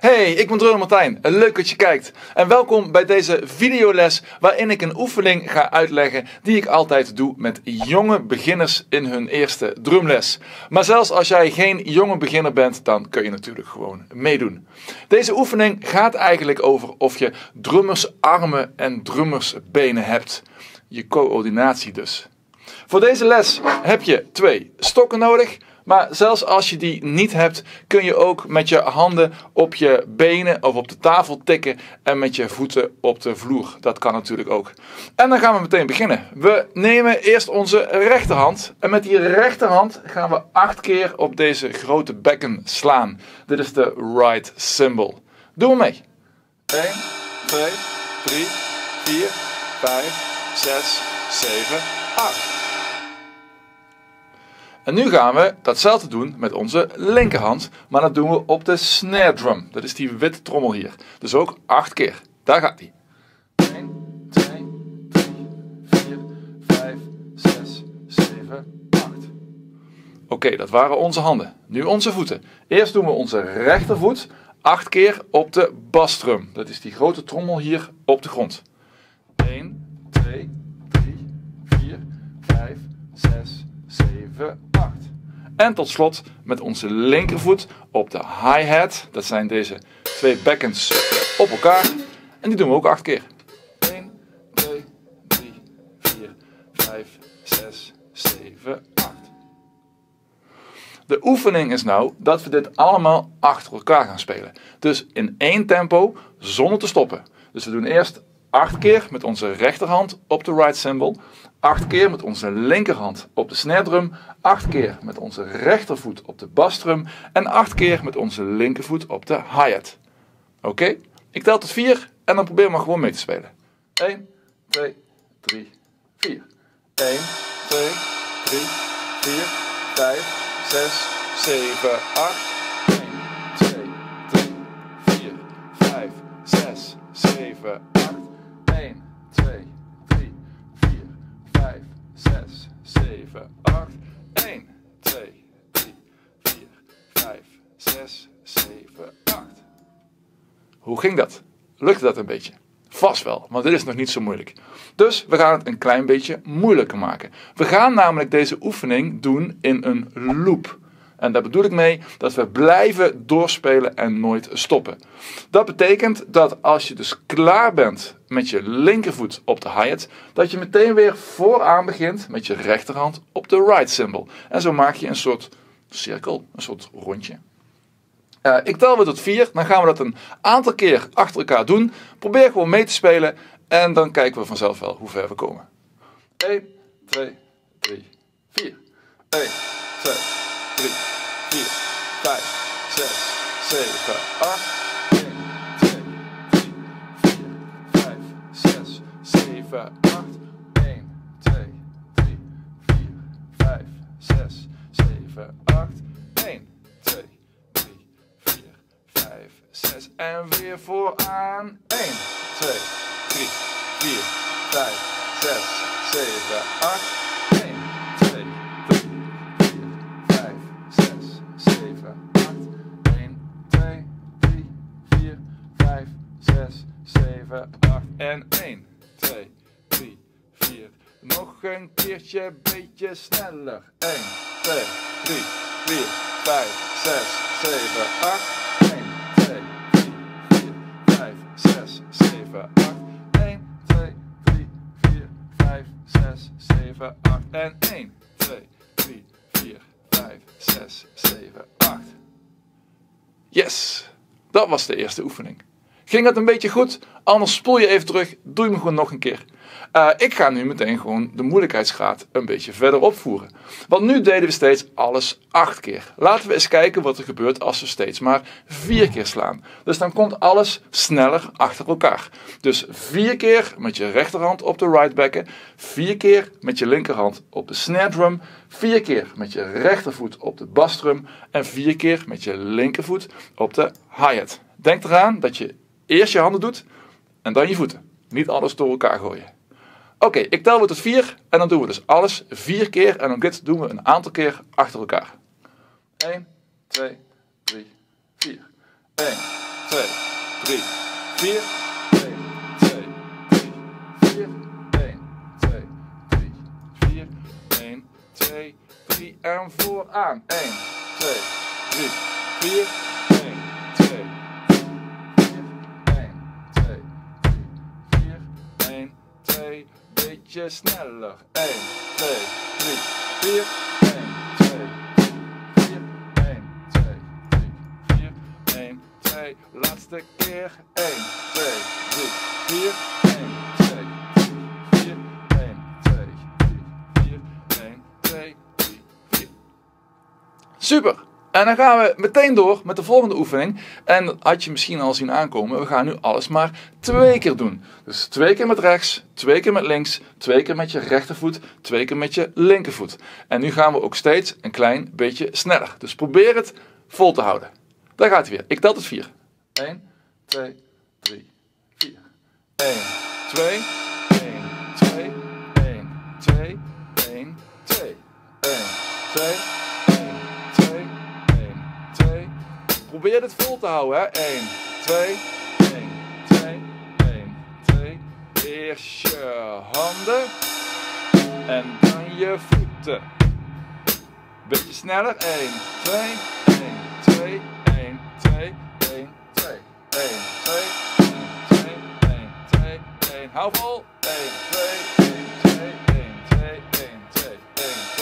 Hey, ik ben Drummer Martijn. Leuk dat je kijkt. En welkom bij deze videoles waarin ik een oefening ga uitleggen die ik altijd doe met jonge beginners in hun eerste drumles. Maar zelfs als jij geen jonge beginner bent, dan kun je natuurlijk gewoon meedoen. Deze oefening gaat eigenlijk over of je drummersarmen en drummersbenen hebt. Je coördinatie dus. Voor deze les heb je twee stokken nodig. Maar zelfs als je die niet hebt, kun je ook met je handen op je benen of op de tafel tikken en met je voeten op de vloer. Dat kan natuurlijk ook. En dan gaan we meteen beginnen. We nemen eerst onze rechterhand en met die rechterhand gaan we acht keer op deze grote bekken slaan. Dit is de right symbol. Doe mee. 1, 2, 3, 4, 5, 6, 7, 8. En nu gaan we datzelfde doen met onze linkerhand, maar dat doen we op de snare drum. Dat is die witte trommel hier. Dus ook acht keer. Daar gaat die. 1, 2, 3, 4, 5, 6, 7, 8. Oké, dat waren onze handen. Nu onze voeten. Eerst doen we onze rechtervoet acht keer op de basdrum. Dat is die grote trommel hier op de grond. 1, 2, 3, 4, 5, 6, 7, 8. En tot slot met onze linkervoet op de hi-hat. Dat zijn deze twee bekkens op elkaar. En die doen we ook 8 keer. 1, 2, 3, 4, 5, 6, 7, 8. De oefening is nou dat we dit allemaal achter elkaar gaan spelen. Dus in één tempo zonder te stoppen. Dus we doen eerst 8 keer met onze rechterhand op de right cymbal. 8 keer met onze linkerhand op de snare drum. 8 keer met onze rechtervoet op de basdrum. En 8 keer met onze linkervoet op de hi-hat. Oké? Ik tel tot 4 en dan probeer maar gewoon mee te spelen. 1, 2, 3, 4. 1, 2, 3, 4, 5, 6, 7, 8. 1, 2, 3, 4, 5, 6, 7, 7, 8. 1, 2, 3, 4, 5, 6, 7, 8. Hoe ging dat? Lukte dat een beetje? Vast wel, want dit is nog niet zo moeilijk. Dus we gaan het een klein beetje moeilijker maken. We gaan namelijk deze oefening doen in een loop. En daar bedoel ik mee dat we blijven doorspelen en nooit stoppen. Dat betekent dat als je dus klaar bent met je linkervoet op de hi-hat, dat je meteen weer vooraan begint met je rechterhand op de right cymbal. En zo maak je een soort cirkel, een soort rondje. Uh, ik tel weer tot vier, dan gaan we dat een aantal keer achter elkaar doen. Probeer gewoon mee te spelen en dan kijken we vanzelf wel hoe ver we komen. 1, 2, 3, 4. 1, 2, 3, 4, 5, 6, 7, 8. 1, 2, 3, 4, 5, 6, 7, 8. 1, 2, 3, 4, 5, 6, 7, 8. 1, 2, 3, 4, 5, 6. En weer vooraan. 1, 2, 3, 4, 5, 6, 7, 8. 7, 8. En 1, 2, 3, 4. Nog een keertje, beetje sneller. 1, 2, 3, 4, 5, 6, 7, 8. 1, 2, 3, 4, 5, 6, 7, 8. 1, 2, 3, 4, 5, 6, 7, 8. En 1, 2, 3, 4, 5, 6, 7, 8. Yes, dat was de eerste oefening. Ging het een beetje goed? Anders spoel je even terug, doe je me gewoon nog een keer. Uh, ik ga nu meteen gewoon de moeilijkheidsgraad een beetje verder opvoeren. Want nu deden we steeds alles acht keer. Laten we eens kijken wat er gebeurt als we steeds maar vier keer slaan. Dus dan komt alles sneller achter elkaar. Dus vier keer met je rechterhand op de right bekken, vier keer met je linkerhand op de snare drum, vier keer met je rechtervoet op de basdrum en vier keer met je linkervoet op de hi-hat. Denk eraan dat je Eerst je handen doet en dan je voeten. Niet alles door elkaar gooien. Oké, ik tel weer tot vier en dan doen we dus alles vier keer. En ook dit doen we een aantal keer achter elkaar. 1, 2, 3, 4. 1, 2, 3, 4. 1, 2, 3, 4. 1, 2, 3, 4. 1, 2, 3 en vooraan. 1, 2, 3, 4. twee, beetje sneller. 1, 2, 3, 4. 1, 2, laatste keer 1, 2, 3, 4, 1, 2, 3, 4, 1, 2, 3, 4, 1, 2, 3, 4. Super! En dan gaan we meteen door met de volgende oefening. En dat had je misschien al zien aankomen. We gaan nu alles maar twee keer doen. Dus twee keer met rechts, twee keer met links, twee keer met je rechtervoet, twee keer met je linkervoet. En nu gaan we ook steeds een klein beetje sneller. Dus probeer het vol te houden. Daar gaat hij weer. Ik tel het vier. 1, 2, 3, 4. 1, 2, 1, 2, 1, 2, 1, 2, 1, 2. Probeer het vol te houden, hè. 1, 2, 1, 2, 1, 2. Eerst je handen en dan je voeten. Beetje sneller. 1, 2, 1, 2, 1, 2, 1, 2, 1, 2, 1, 2, 1, 2, 1. Hou vol. 1, 2, 1, 2, 1, 2, 1, 2, 1. 2.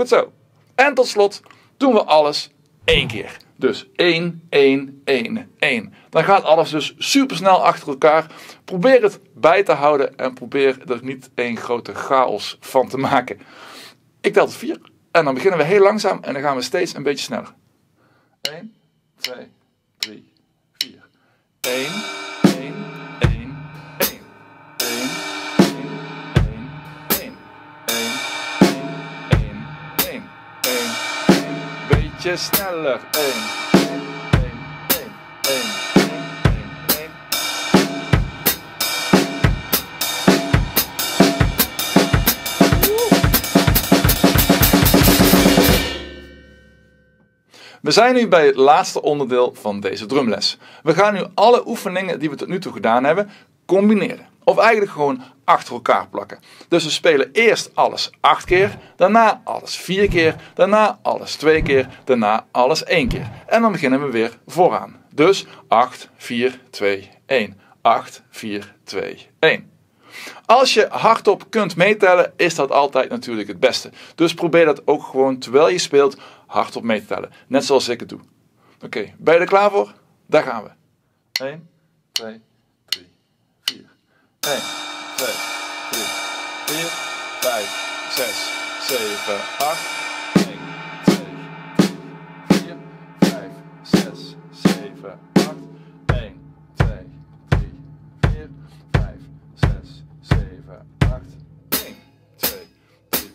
Goed zo. En tot slot doen we alles één keer. Dus 1, 1, 1, 1. Dan gaat alles dus supersnel achter elkaar. Probeer het bij te houden en probeer er niet één grote chaos van te maken. Ik tel tot 4 en dan beginnen we heel langzaam en dan gaan we steeds een beetje sneller. 1, 2, 3, 4. 1, ietsje sneller. 1, 1, 1, 1. We zijn nu bij het laatste onderdeel van deze drumles. We gaan nu alle oefeningen die we tot nu toe gedaan hebben combineren. Of eigenlijk gewoon achter elkaar plakken. Dus we spelen eerst alles acht keer, daarna alles vier keer, daarna alles twee keer, daarna alles één keer. En dan beginnen we weer vooraan. Dus 8, 4, 2, 1. 8, 4, 2, 1. Als je hardop kunt meetellen, is dat altijd natuurlijk het beste. Dus probeer dat ook gewoon terwijl je speelt hardop mee te tellen. Net zoals ik het doe. Oké, ben je er klaar voor? Daar gaan we. 1, 2, 1, 2, 3, 4, 5, 6, 7, 8. 1, 2, 3, 4, 5, 6, 7, 8. 1, 2, 3, 4, 5, 6, 7, 8. 1, 2, 3,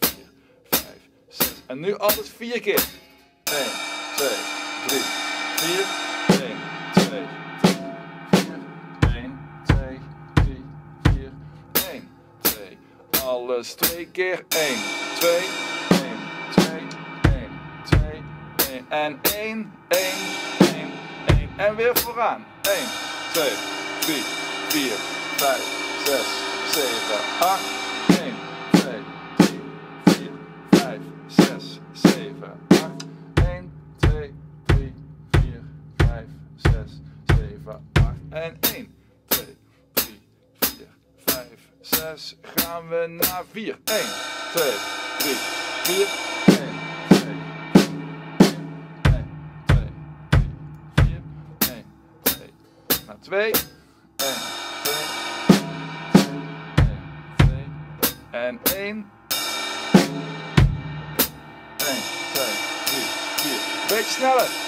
4, 5, 6. En nu altijd vier keer. 1, 2, 3, 4. alles. Twee keer 1, 2, 1, 2, 1, 2, 1. En 1, 1, 1, 1. En weer vooraan. 1, 2, 3, 4, 5, 6, 7, 8. 1, 2, 3, 4, 5, 6, 7, 8. 1, 2, 3, 4, 5, 6, 7, 8. En 1. 6 gaan we naar vier. 1, 2, 3, 4. 1, 2, 3, 4. 1, 2, naar 2. 1, 2, 2, En 1. 1, 2, 3, 4. Beetje sneller.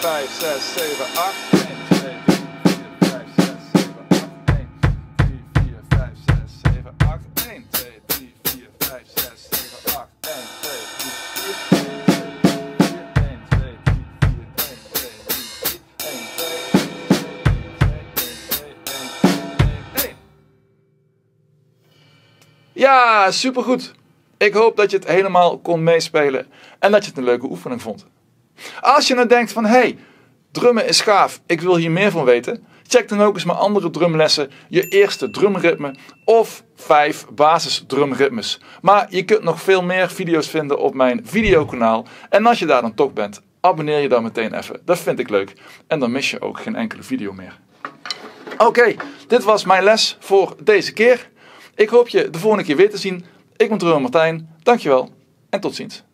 5, 6, 7, 8. 1, 2, 3, 4, 5, 6, 7, 8. 1, 3, 4, 5, 6, 7, 8. 1, 2, 3, 4, 5, 6, 7, 8. 1, 2, 3, 4. 1, 2, 3, 4, 1, 2, 3, 4. 1, 2, 1. Ja, supergoed. Ik hoop dat je het helemaal kon meespelen en dat je het een leuke oefening vond. Als je nou denkt van, hey, drummen is gaaf, ik wil hier meer van weten. Check dan ook eens mijn andere drumlessen, je eerste drumritme of vijf basis drumritmes. Maar je kunt nog veel meer video's vinden op mijn videokanaal. En als je daar dan toch bent, abonneer je dan meteen even. Dat vind ik leuk. En dan mis je ook geen enkele video meer. Oké, dit was mijn les voor deze keer. Ik hoop je de volgende keer weer te zien. Ik ben drummer Martijn, dankjewel en tot ziens.